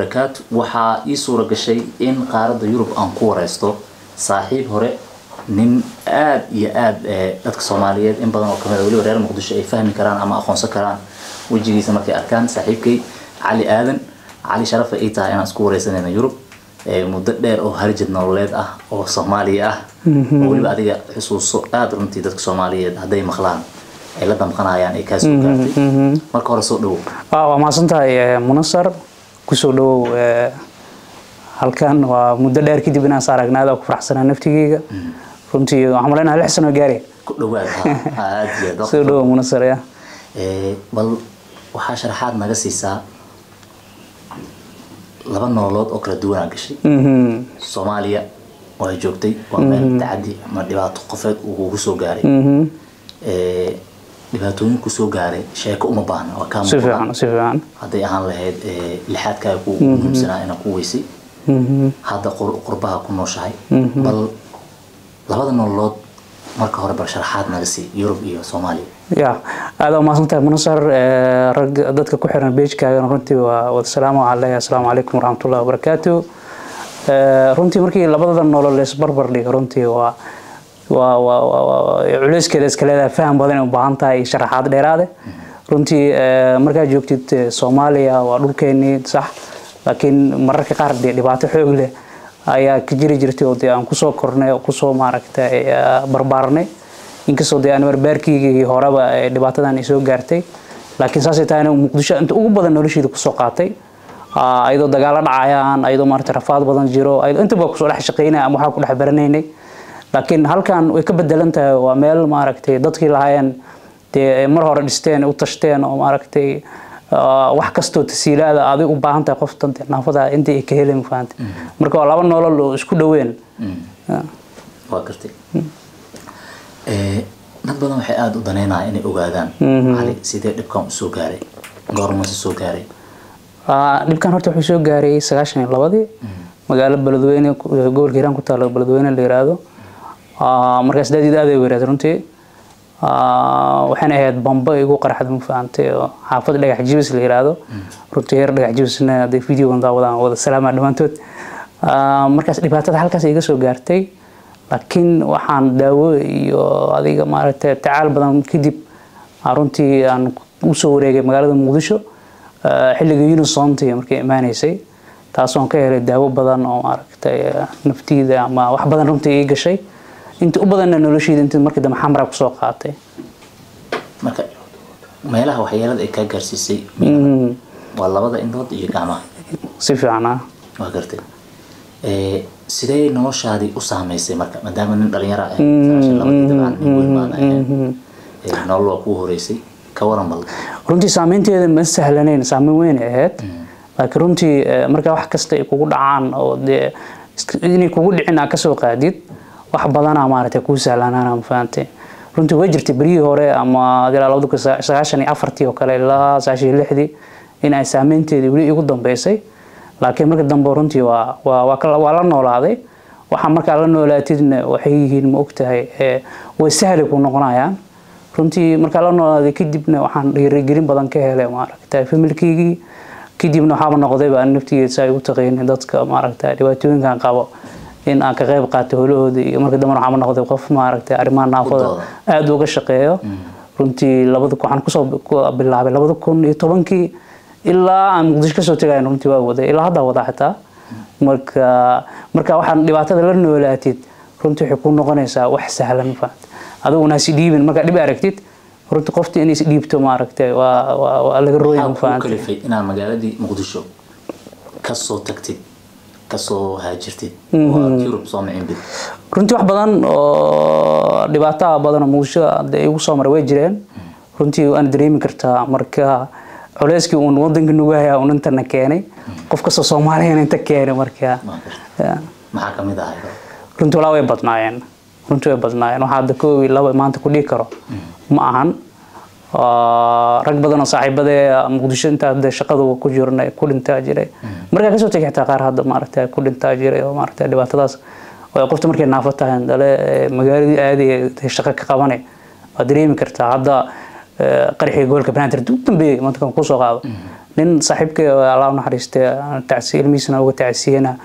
barakaatu waxaa ii suura gashay in qaaradda yurub aan ku wareysto saaxiib hore nin aada iyo aada dadka soomaaliyeed in badan oo ka mid a weliba reer muqdisho ay fahmi karaan ama aqoonsan karaan wejigiisa markay arkaan saaxiibkay. Cali aadan cali sharafa ii tahay inaan isku wareysanayna yurub muddo dheer oo harijad nololeed ah oo soomaaliya ah. Oo weliba adiga xusuuso aada runtii dadka soomaaliyeed hadday maqlaan ay la damqanayaan ay kaa soo gaartay. marka hore soo dhowow waa mahadsantahay munasar ku soo dhawow halkan waa muddo dheer kadib inaan sa aragnaa adaa ku faraxsanaa naftigeyga. Runtii waxaan maleynaha lix sano gaari. Soo dhawow munasar ya bal waxaa sharaxaad naga siisaa laba nololood oo kala duwanaa gashay. Soomaaliya waa joogtay waa meel tacadi ama dhibaato qofeed uu kugu soo gaaray dhibaatooyin ku soo gaaray sheeko uma baahna waa kaa muuqda. Si fiican hadday ahaan lahayd lixaadkaaga ku muhiimsanaa inaa ku weysay hadda qur- qurbaha ku nooshahay. Bal labada nololood marka hore bal sharaxaad naga sii yurub iyo soomaaliya ya aada waa mahadsantahay munasar rag dadka ku xiran beejkaagana runtii waa wada salaamu caleyh assalaamu calaykum waraxmatullahi wabarakaatu runtii markii labadada nolol la isbarbar dhiga runtii waa culeyskeeda iska leedahay faham badan ay u baahan tahay sharaxaad dheeraade runtii markaad joogtid eh, soomaaliya waa dhulkeenii sax. Laakiin mararka qaar dee dhibaato xoog leh ayaa ka jiri jirtay oo dee aan ku soo kornay oo ku soo maaragtay eh, barbaarnay. Inkastoo dee aan barbaarkiygii horeba eh, dhibaatadan ay soo gaartay. Laakiin saasay tahayna muqdisho inta ugu badan nolosheeda ku soo qaatay. Ayadoo dagaalo dhacayaan ayadoo maarata rafaad badan jiro ayadoo intaba ku soo dhex shaqeynaya ama waxaa ku dhex baranaynay laakiin halkan way ka bedelan tahay waa meel maaragtay dadkii lahaayeen dee mar hore dhisteen u tashteen oo maaragtay ah, wax kastoo tasiilaada adig u baahan tahay qofta dee naafada intii ay ka heli mafahanta marka waa laba nolol oo isku dhoween. Ah. waa gartay dad badan waxay aada u daneynaya inay ogaadaan. Cali sidee dhibkan u soo gaaray? Goormase soo gaaray? Ah, dhibkan horta wuxuu soo gaaray sagaashan iyo labadii. Magaalo beledweyne gobolka hiiraan ku taalo beledweyne la yiraahdo. Ah, markaas daadid aad ay weeraad runtii Ah, waxayna ahayd bamba igu qarxada ma fahantay oo xaafad dhagax jibis la yiraahdo. Runtii heer dhagax jibisna hadday videogan daawadaan wada salaamaa dhammaantood. Ah, markaas dhibaatada halkaas iga soo gaartay laakiin waxaan daawo iyo adiga maaragtay tacaal badan kadib ah, runtii aan u soo wareegay magaalada muqdisho ah, xilliga unisonti markay imaaneysay taasoon ka helay daawo badan oo maaragtay ah, naftiida ama wax badan runtii ii gashay inta u badanna nolosheyda intii markii dambe xamra ku soo qaatay. Marka meelaha waxyeelada ay kaa gaarsiisay waa labada indhood iyo gacmaha. Si fiican ah. Waa gartay. Sidee noloshaadii u saameysay marka maadaama nin dhalinyaro ah weyn baan ahayn Eh, nolol waa kuu horeysay ka waran bal. Runtii saameynteeda ma sahlanayn saameyn weyn ay ahayd laakiin runtii eh, marka wax kasta ay kugu dhacaan oo dee inay kugu dhicin aa ka soo qaadid wax badanaa maaragtay kuu sahlanaana ma fahantay runtii way jirtay beryihii hore ama ilaa afartii oo kale ilaa sagaashan lixdii in ay saameynteedii weli igu dambeysay. Laakiin marka dambe runtii waa la noolaaday. Waxaa markaa la noolaatidna waxay yihiin ma ogtahay way sahli ku noqonayaan. Runtii markaa la noolaaday kadibna waxaan dhiirigelin badan ka helay maaragtay familkeygii kadibna waxaaba noqdayba aan naftigeeda saa igu taqaynay dadka maaragtay dhibaatooyinkan qabo in aan ka qayb qaato howlahooda iyo marka dambe waxaaba noqday qof maaragtay arrimaha naafada aada uga shaqeeyo. Runtii labada kun- waxaan ku soo ku bilaabay labada kun iyo tobankii ilaa aan muqdisho ka soo tegayn runtii waa waday ilaa haddaa wadaa xitaa. Marka marka waxaan dhibaatada la noolaatid runtii waxay ku noqonaysaa wax sahlan ma fahamta adiguna hasi dhiibin markaa dhib aragtid runtii qofta inay is dhiibto maaragtay waa waa laga rooya maxaa ma kuu fahamta kalifay inaad magaaladii muqdisho ka soo tagtid ka soo haajirtid. Yurub soo micimbid runtii wax badan oo dhibaataa badan oo muqdisho hadda igu soo maray way jireen. Runtii waana dareemi kartaa marka culeyskii uun wadanka nagu hayaa uun intana keenay. Qof kastoo soomaaliyana inta keenay marka. Maxaa ka mid ahay runtii walaa way badnaayeen. Runtii way badnaayeen. Waxaa hadda koob iyo laba maanta ku dhihi karo. Ma ahan. Ah, rag badan oo saaxiibadee muqdisho intaa hadda shaqada ku jirnay ku dhintaa jiray markaa ka soo tegay xitaa qaar hadda maaragtay ku dhintaa jiray oo maaragtay dhibaatadaas. Qofta markay naafo tahay dale magaaladii aadi ee shaqo ka qabanay waad dareemi kartaa hadda qarxiga gobolka banaadir u dambeeyey maanta kan ku soo qaado. Nin saaxiibkay allah u naxariistay tacsi ilmihiisana uga tacsiyena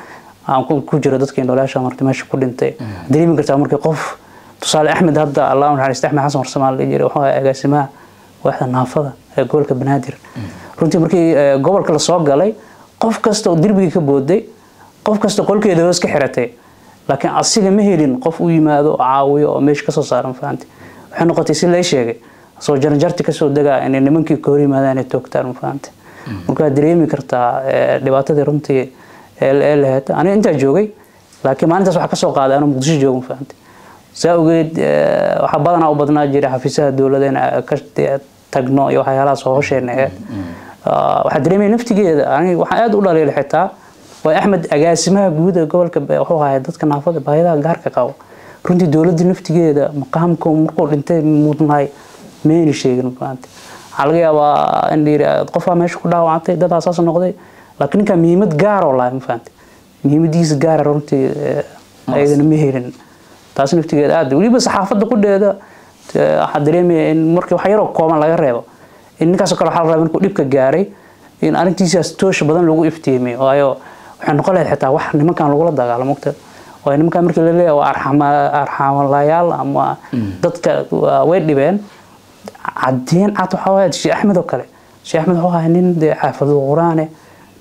aan ku jiro dadkii nolosha marta meesha ku dhintay. Dareemi kartaa markii qof tusaale axmed hadda allah u naxariistay axmed xasan warsamaal la jiray wuxuu agaasimaha waaxda naafada ee gobolka banaadir runtii markii eh, gobolka la soo galay qof kasta oo derbigii ka booday qof kasta qolkeeda hoos ka xiratay laakiin asiga ma helin qof u yimaado oo caawiyo oo meesha ka soo saaran fahanti. Waxay noqotay si lay sheegay soo jaranjarti ka soo degaa inay nimankii ka hor yimaadaan ay toogtaan fahanti. Marka dareemi kartaa eh, dhibaatadii runtii ee ee lahayd aniga intaa joogay laakiin maalintaas waxaa ka soo qaaday anuu muqdisho joogo fahanti. Saa ogeed eh, waxaa badanaa u badnaa jiray xafiisaha dowladda in tagno iyo waxyaalahaas hoosheena ahayd Ah, waxaa dareemaya naftigeeda. Aniga waxaan aad u dhaliila xitaa. Waa axmed agaasimaha guud ee gobolka wuxuu ahaa dadka naafada baahida gaarka qaba runtii dowladda naftigeeda maqaamka markuu dhintay mudnaay mayna sheegin maanta. Waxaa laga yaabaa in la yidhi qofaa meesha ku dhaawacantay dadaa saas noqday. Laakiin ninkaa muhiimad gaar oo lahay ma fahantay muhiimadiisa gaara runtii eh, ayadana ma helin. Taas naftigeeda aad. Weliba saxaafadda qudheeda waxaa dareemaya in markii wax yaroo kooban laga reebo in ninkaasoo kale waxaa la rabaa markuu dhibka gaaray in arrintiisaas toosh badan lagu iftiimiyo waayo waxay noqon lahayd xitaa wax nimankan lagula dagaalamo mogta waayo nimankan markii la leeyahay waa arxama- arxamalayaal ama dadka way dhibeen. Cadeen cad waxaa sheekh axmed oo kale sheekh axmed wuxuu ahaa nin dee xaafidul quraane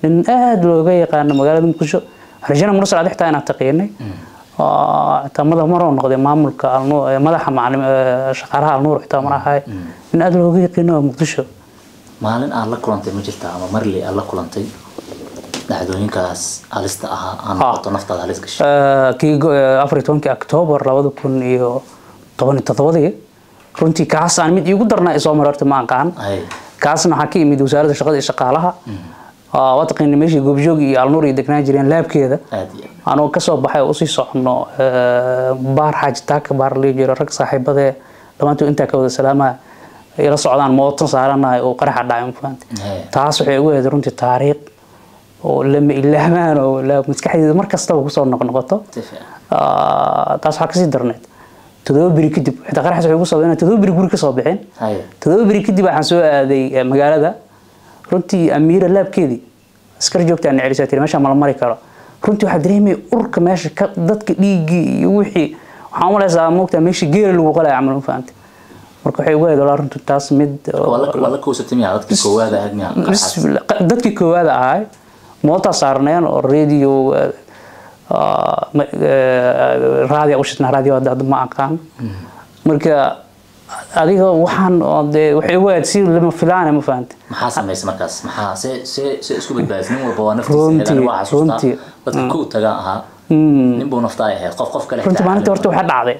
nin aad looga yaqaano magaalada muqdisho. Rajana mursal ad xitaa taqiinay madax maroo noqday maamulka madaxa shaqaalaha alnuur xitaa mar ahay nin aad looga yaqiino waa muqdisho. Maalin aad la kulantay ma jirta ama marley aad la kulantay? Dhacdooyinkaas halista ahaa aan noqoto naftaada halis gashay kii afar iyo tobankii octoobar labada kun iyo toban iyo toddobadii runtii kaas aan mid iigu darnaa isoo mar horta ma aqaan. Kaasna waxaa ka yimid wasaaradda shaqada iyo shaqaalaha waa taqaani meeshii goobjoog iyo alnuur ay degnaan jireen laabkeeda. Iyo anoo ka soo baxay oo u sii socono baar xaaji taaka baar la jiro rag saaxiibadee dhammaantood intaa ka wada salaamaha ay la socdaan mootan saaranahay oo qaraxa dhacay mafahante Hey. taas waxay ugu ahayd runtii taariikh oo lama ilaamaan oo maskaxdeeda mar kastaba ku soo noqnoqoto. Taas waxaa ka sii darneyd todoba beri kadib xitaa qaraxaas waxay ugu inaan todoba beri guri ka soo bixin todoba beri kadib waxaan soo aaday magaalada runtii amiira laabkeedii askar joogta aan celisaa tiri meesha mala mari karo runtii waxaa dareemaya urka meesha ka dadka dhiiggii iyo wixii waxaan u maleysaa moogtaa meeshii geela lagu qalaya camal ma fahantay marka waxay ugu heedolaa runtii taas mid dadkii koowaada ahay mootaa saarneen oo radio raadiya u hadda hadda ma aqaan marka adiga waxaan dee waxay ugu aad si lama filaana ma fahantay maxaa samaysay markaas? Maxaa? See see see isku badbaadisay nin walba waa naftiisa waa xasuustaa dadka kow tagaan ahaa nin buu nafta ay ahayd qof qof kale runtii maalinta horta waxaa dhacday.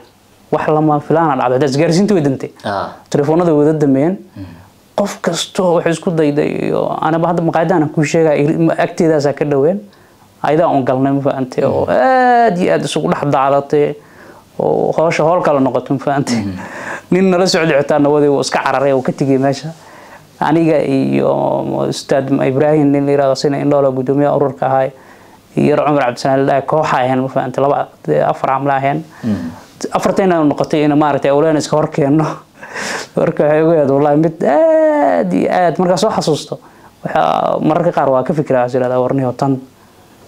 Wax lama filaana dhacday. Hadda isgaarsiinta way dantay ah. Telefoonada wada dambeeyeen qof kastoo wuxuu isku dayday iyo anaba hadda maqaayadahan kuu sheegaya iri- agteedaasaa ka dhoween. Ayadaa un galnay ma fahantay oo aad iyo aad isugu dhex daadatay oo howsha howl kale noqoto ma fahantay nin nala socday xitaa nawadii uu iska cararay oo ka tegay meesha. Aniga iyo ustaad ibraahim nin la yiraahdo sina indhoola gudoomiyaha ururka ahay iyo cumar cabdisanaan ladhahay kooxa aheen ma fahantay laba afar camla aheen afartayna noqotay in maaragtay awlaan iska hor keenno. Marka waxay ugu yaad wallahi mid aad iyo aad. Markaa soo xasuusto. Waxaa mararka qaar waa ka fikiraa is irahdaa warniyo tan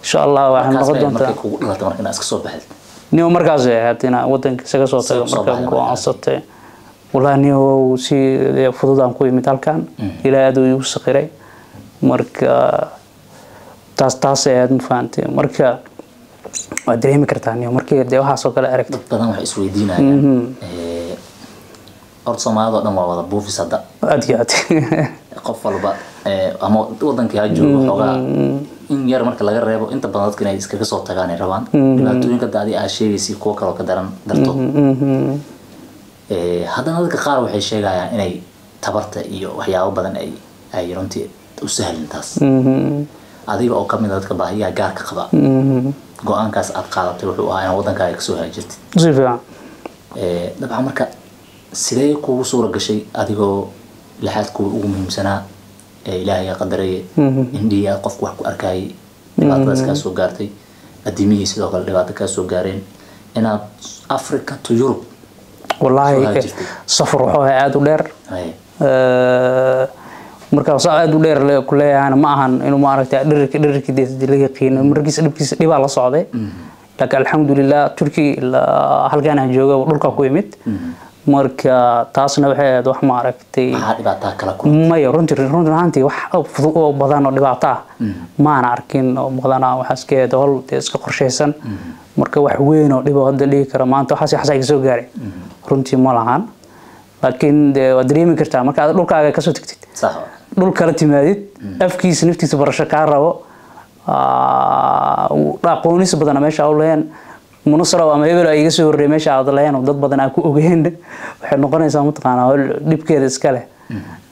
insha allah markaas noqon doontaa. kugu dhalatay marka inaad iska soo baxdid nio markaas ay ahayd inaan wadanka isaga soo tago markaa go'aansatay wallahi nio si fudud aan ku imid halkan ilaa aad igu saqiray marka taas taasay ahayd ma fahantay marka waad dareemi kartaa nio markii dee waxaasoo kale aragto dad badan waxay isweydiinayaan eh, horta soomaalida oo dhan waa wada buufis hadda aad iyo aad qof walba eh, ama wadankii ha joogo xoogaa in yar marka laga reebo inta badan dadka inay iskaga soo tagaan ay rabaan. Dhibaatooyinka da adi aad sheegaysay kuwo kaloo ka daran dartood haddana dadka qaar waxay sheegayaan inay tabarta iyo waxyaabo badan ay ay runtii u sahlin taas adiga oo ka mid a dadka baahiyaha gaarka qaba. Go'aankaas aad qaadatay wuxuu ahaa inaad wadankaaga ka soo haajirtid si fiican. Eh, dabcan marka sidee kugu suura gashay adigoo lixaad kuwa ugu muhiimsanaa ee ilaahay qadaraya indhihii aad qofku wax ku arkayay? Dhibaatadaas kaa soo gaartay. Adimihii sidoo kale dhibaato kaa soo gaareen. Inaad africa to europe Wallaahi haajirtay. safar wuxuu ahaa aada u dheer. Eh, marka saa aad u dheer le- ku leeyahayna ma ahan inuu maaragtay dhirirka dhirirkii dee la yaqiino markiisa dhibkiisa dhibaa la socday. Laakiin alxamdulilah turkii ilaa halkaan aan jooga dhulka ku imid marka taasna waxay ahayd wax maaragtay maya runtii runtii ahaantii wax oo badan oo dhibaato ah maana arkin oo badanaa waxaa iska ahayd hol dee iska qorshaysan. Marka wax weyn oo dhib oo hadda dhigi kara maanta waxaas waxaas iga soo gaaray runtii ma lahan laakiin dee waad dareemi kartaa. Marka aad dhulkaaga ka soo tagtid sax. dhul kala timaadid afkiisa naftiisa barasho kaa rabo aqoonis badana meesha leheen munasaro ama hebel ay iga soo horreeyay meesha aad oo dad badan aan ku ogeen waxay noqonaysaa mataqaanaa dhibkeeda iska leh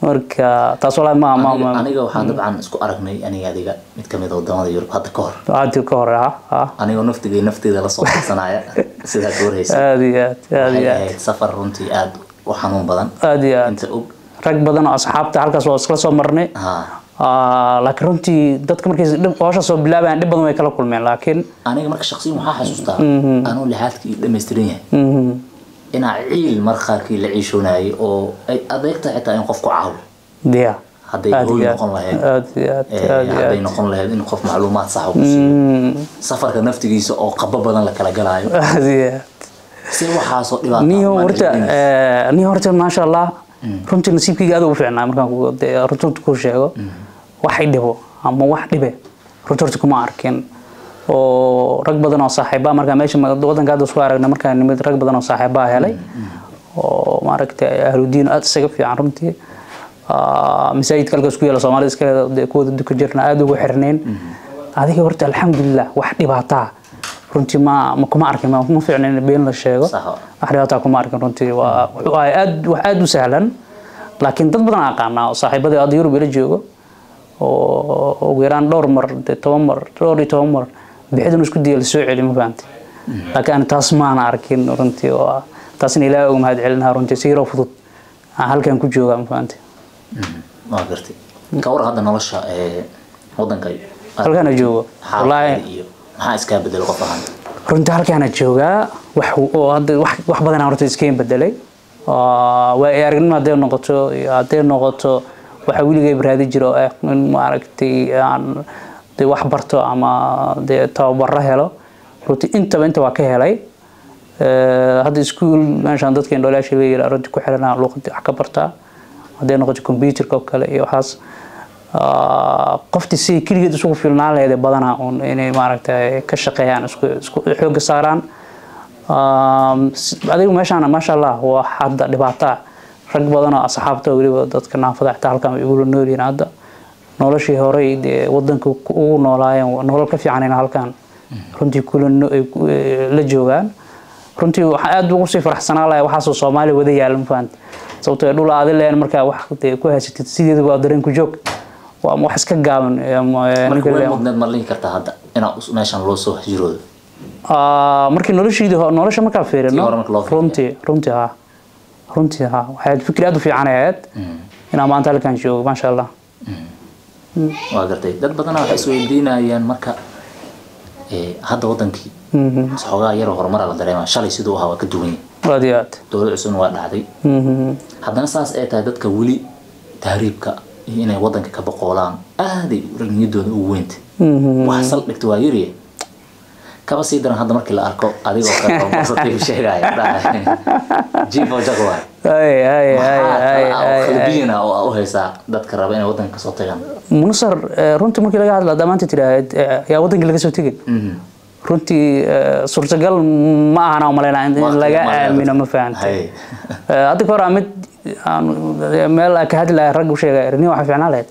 marka taas walaa ma aniga waxaan dabcan isku aragnay aniga adiga mid ka mid waddamada yurub hadda ka hor. Aad ka hore ah ah. Naftigay nafteeda qabsanaya aad iyo aad aad waxay iyo aad. ahayd safar runtii aad u xanuun badan. Aad iyo aad. Inta og. Rag badan oo asxaabta halkaas waa iskala soo marnay. Ah, laakiin runtii dadka markay hawsha soo bilaabayaan dhib badan way kala kulmeen laakiin aniga marka shaqsiyan waxaa xasuustaa anuu lixaadkii dhammaystiran yahay. Mhm, inaa ciil mar qaarkii la ciishoonayay oo ay adeegta xitaa in qofku caawo. Diya. Hadday aad hooy iyo noqon lahayd. Eh, noqon in qof macluumaad sax Mm, safarka naftigiisa oo qabo badan la kala galaayo. Maanta horta dhibinaysa. eh, maasha allah runtii nasiibkayga aad ugu fiicnaa markaan ku- dee runta ku sheego. Wax i dhibo ama wax dhibe runta horta kuma arkin oo rag badan oo saaxiibaa markaa meesha wadanka hadda isku aragnay markaan nimid rag badan oo saaxiibaa helay. Oo maaragtay ahludiin aad isaga fiican runtii Ah, masaajidka halkaas ku yaalla soomaalida iska kuwada duka jirna aad ugu xirnayn. Adiga horta alxamdulilah wax dhibaataa. Runtii ma ma kuma arkin ma fiicna in been la sheego. Wax dhibaataa kuma arkin runtii waa wuxuu ahay aad wax aad u sahlan. Laakiin dad badan aan aqaanaa saaxiibadii hadda yurub ila joogo. Oo ugu yaraan dhowr mar toban mar dhowr iyo toban mar bixidun isku daya la soo celi ma fahamtay laakiin ani taas maana arkin runtii oo taasna ilaahay uga mahad celinaha runtii si yaroo fudud aan halkan ku joogaa ma fahamtay waa gartay ka war hadda nolosha ee wadanka halkaana joogo wallaahi maxaa iskaa bedelo qof ahaan runtii halkaana joogaa wax oo hadda wax wax badan aan horta iskaga bedelay waa ay aragnimo hadday noqoto iyo hadday noqoto waxa weligay baraadi jiro oo ah in maaragtay aan dee wax barto ama dee tababaro helo runtii intaba inta waa ka helay. Eh, hadda iskuul meeshaan dadka indhoolayaasha leeyihi runtii ku xiranaa luuqadii wax ka bartaa hadday noqoto computerka oo kale iyo waxaas. Ah, qoftii si keligeed isugu filnaan lahayd badanaa un inay maaragtay ka shaqeeyaan isku xooga saaraan. Adigu meeshaan maasha allah waa hadda dhibaato rag badan asxaabta weliba dadka naafada xitaa halkan way igula noolyihiin hadda noloshii horey dee wadanka ugu noolaayeen nolol ka fiican in halkan. Runtii kula la joogaan. Runtii waxaan aad ugu sii faraxsanaa lahay waxaasoo soomaaliya wada yaalla mafahant sababtoo dhul aadi leen markaa wax dee ku haysatid sideeda waa dareen ku joog. Waa wax iska gaaban markii noloshiida ho- nolosha markaa fiirino. Runtii runtii ha runtii ha waxay fikri aad u fiican ay ahayd inaan maanta halkan joogo maasha allah waa gartay dad badanaa waxay isweydiinayaan marka eh, hadda wadankii xoogaa yaroo horumara la dareema shalay siduu ahaa waa ka duwan yahay. Dowlad cusubna waa dhacday. Mhm. haddana saas ay tahay dadka weli tahriibka iyo inay wadanka ka boqoolaan aaday niyadooda ugu weynta. Wax sal dhigta waa yariye kaba sii daran hadda markii la arko adigoo oo basatiibu sheegaya dhahay jiifo jag waay Ay, ay, ay, maxaa ay, kala ah oo aa u haysaa dadka raba inay wadanka ka soo tagaan? Munasar eh, runtii markii laga hadla haddaa maanta tidhaahd yaa wadankii laga soo tegin runtii eh, suurtagal ma ahana umalaynaa in in laga aamino ma. Eh, hadda ka hor mid aan meel aan ka hadlahay rag u sheegay nin waxaa fiicnaan lahayd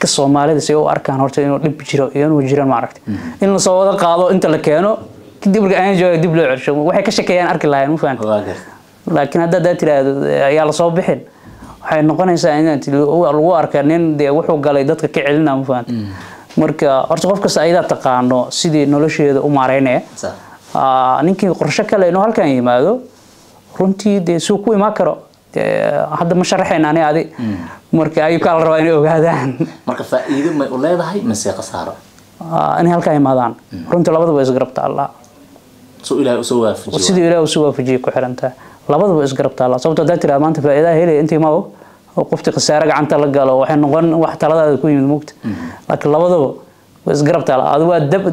dadka soomaalida si u arkaan horta inuu dhib jiro iyo inuu jiran maaragtay. In la soo wada qaado inta la keeno kadib marka aan jooga dib loo celsho waxay ka shakeeyaan arki lahayn ma fahantay waa gartay laakiin hadda haddaad tiraahdo ayaa la soo bixin. Waxay noqonaysaa inaad lagu arka nin dee wuxuu galay dadka ka celina ma fahanta marka horta qof kasta ayadaa taqaano sidii nolosheeda u maareynaya ninkii qorshe kale inuu halkan yimaado runtii dee suu ku imaan karo hadda ma sharaxayn ani adi. Marka ayuu kala rabaa inay ogaadaan. Marka faa'iido may u leedahay mise khasaaro inay halkan yimaadaan runtii labadaba isgarabta allah soo ilaahay u soo waafajiyay ku xirantaa labadaba isgarabta allah sababto haddaad tiraahdo maanta faa'iidaha helaya intii ma og oo khasaare gacanta la galo waxay noqon wax taladaada ku yimid mugta laakiin labadaba waa isgarab taala adu waa dab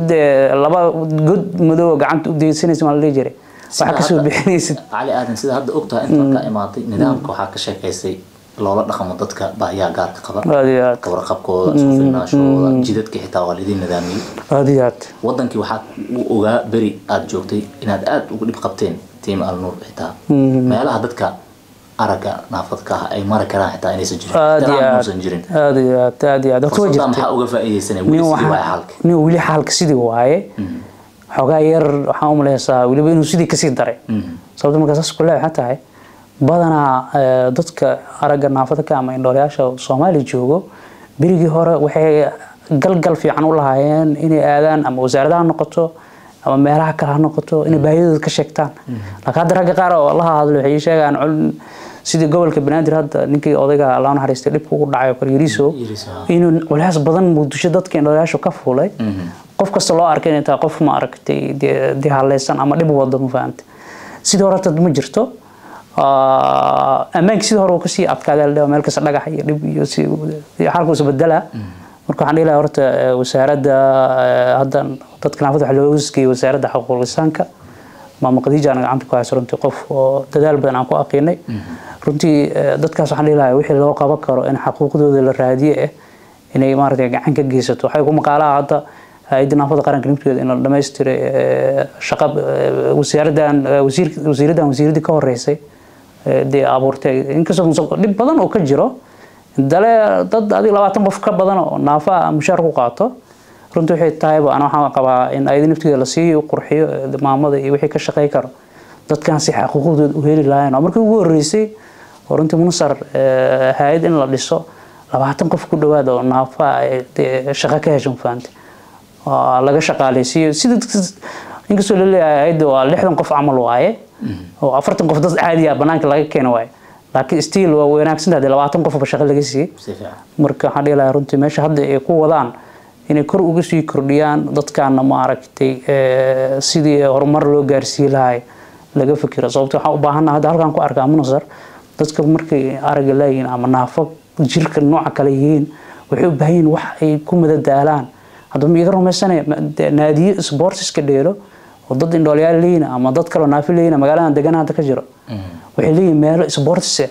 laba god madow gacanta u daysanaysa maa la dhihi jiray waxaa ka soo bixinaysid. Cali aadan sida hadda ogtahay inta markaa imaatay nidaamka waxaa ka sheekaysay loola dhaqamo dadka baahiyaha gaarka qaba. Aad aad kawarqabkooda isku filnaashooda jidadka xitaa waa nidaamiyey. Aad iyo aad wadankii waxaa u ogaa beri aada joogtay inaad aada uga dhib qabteen tiim alnuur xitaa. Meelaha dadka aragga naafadka ah ay mari karaan xitaa inaysan jirin. Aad iyo aad jirin. Aad iyo aad aad iyo aad horta waa jirta maxaa uga faa'iidaysanay? Nin weli xaalka. weli xaalka sidii waaye xoogaa yar waxaan u maleysaa weliba inuu sidii ka sii daray. Sababta markaa saas kule waxaa tahay badanaa eh, dadka aragga naafada ka ama indhoolayaasha soomaaliya joogo berigii hore waxay galgal fiican u lahaayeen inay aadaan ama wasaaradaha ha noqoto ama meelaha kale ha noqoto inay baahidooda ka sheegtaan. Laakiin hadda ragga qaar oo la hadlo waxay sheegaan sidii gobolka banaadir hadda ninkii odayga allah naxariistay dhibka ugu dhacay oo kale yariso Yariso, ha. inuu culays badan muqdisho dadka indhoolayaashu ka fuulay qof kasta loo arkay inay tahay qof ma aragtay haleysan ama dhib wado ma fahanta sidii hore tad ma jirto ammaanka sidii hore uu ka sii adkaadaa meel kasta dhagax iyo dhib iyo si iyo xaalku isbedela marka waxaan dhihi lahaa horta wasaaradda eh, hadda dadka naafada waxaa looga hosgeeyay wasaaradda xuquuq lisaanka maama khadiija aan gacanta ku hayso runtii qof oo dadaal badan aan ku aqiinay. Runtii dadkaas waxaan dhihi lahaa wixii loo qaban karo in xaquuqdooda la raadiye eh inay maaragtay gacan ka geysato. Waxay ku maqaalaha hadda hay'adda naafada qaranka nafteeda in la dhamaystiray eh, shaqa eh, wasaaraddan eh, wasiir wasiiraddan wasiiradii ka horeysay dee abuurtay. Inkastoo dhib badan oo ka jiro dale dad adiga labaatan qof ka badan oo naafa ah mushaar ku qaato runtii waxay tahayba ana waxaan qabaa in ayada nafteeda la sii qurxiyo maamada iyo wixii ka shaqey karo. Dadkan si xaquuqdooda u heli lahayn. Oo markii ugu horeysay oo runtii munasar eh, hay'ad in la dhiso labaatan qof ku dhawaada oo naafa dee shaqo ka hesho mafahamtay oo laga shaqaaleysiiyo sida inkastoo la leeyahay waa lixdan qof camal waaye. Oo afartan qof dad caadi ah banaanka laga keeno waaye. Laakiin stiil waa wanaagsan tahay labaatan qofba shaqo laga siiyey marka waxaan dhihi lahaa runtii meesha hadda ay ku wadaan inay kor uga sii kordhiyaan dadkaana maaragtay sidii horumar loo gaarsiin lahay laga fikiro sababto waxaan u baahannaha hadda halkaan ku arkaa munasar dadka markay aragga leeyihiin ama naafo jirka nooca kale yihiin waxay u baahan yihiin wax ay ku madadaalaan hadda ma iga rumaysanaya ma- naadiyo sportiska dheelo oo dad indhoolyaal leeyihiin ama dad kaloo naafi leeyihiin magaaladan deganaa hadda ka jiro. Waxay leeyihiin meelo sportise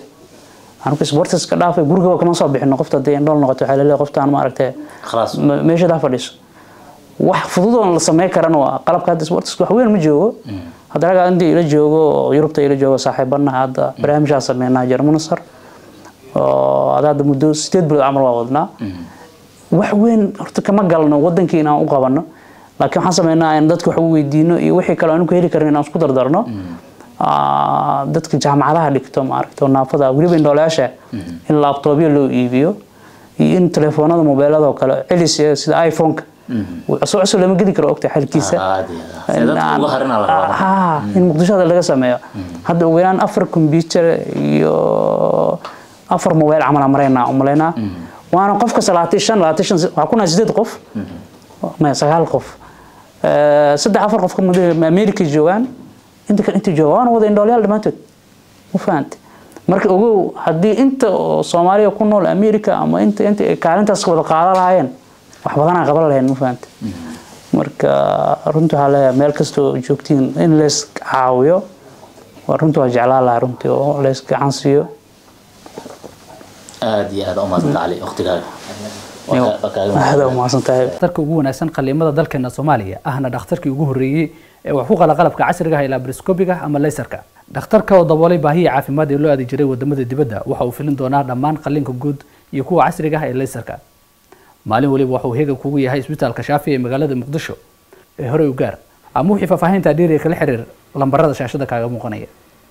anugu sportis ka dhaafay guriga kama soo bixino qofta hadday indhool noqoto waxaa la leeyahay qoftaan me- meeshadaa fadhiiso. Wax fudud oo la sameyn karana waa qalabka hadda sportiska wax weyn ma joogo. Hadda ragaa intii ila joogo oo yurubta ila joogo saaxiibanaha hadda barnaamijaa sameynaa jarmunasar oo ada hadda muddo sideed bilood camal waa wadnaa wax weyn horta kama galno wadankii inaan u qabano. Laakiin waxaan sameynaa in dadka wax u weydiino iyo wixii kale aan ku heli karin inaan isku dardarno. Dadka jaamacadaha dhigto maaragta oo naafada weliba indhoolayaasha in laabtoobyo loo iibiyo iyo in telefoonada mobeelada oo kale celis sida iphone-ka. Cusub cusub lama gedi karo ogta xalkiisa Ah, in muqdisho hadda laga sameeyo. Hadda ugu yaraan afar computer iyo afar mobile camal aan maraynaa u malaynaa waana qof kasta labaatan qof. Sagaal qof. Saddex afar qof america joogaan. Inta kale inta jooga waana wada indhoolyaal dhammaantood ma fahante marka ogow haddii inta oo soomaaliya ku nool america ama inta inta kaalintaas wada qaadan lahaayeen wax badanaa qaban lahayn ma fahante marka runtii waxaa leeyahay meel kastoo joogtiin in leys caawiyo runtii waa jeclaan lahaa runtii oo leys gacan siiyo aad iyo aad umaadanta cali kaaga aada dhakhtarka ugu wanaagsan qaliimada dalkeena soomaaliya ahna dhakhtarkii ugu horreeyey ee wax ku qala qalabka casriga ah ee labroscopiga ama laysarka dhakhtarka oo daboolay baahiya caafimaad ee loo aadi jiray waddamada dibadda waxa uu filin doonaa dhammaan qalliinka guud iyo kuwa casriga ah ee laysarka maalin waliba waxa uu heegan kugu yahay isbitaalka shaafi ee magaalada muqdisho ee hore u gaar. Ama wixii faahfaahinta dheeriga kala xiriir lambarada shaashada kaaga muuqanaya